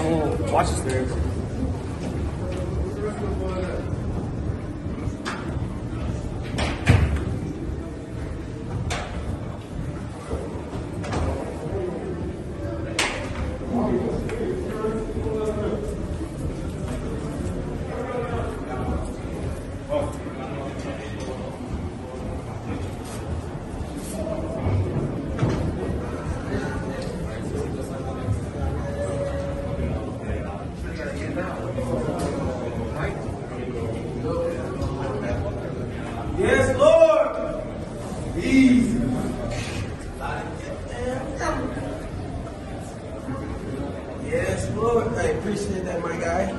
Oh, watch this there. Yes, Lord. I appreciate that, my guy.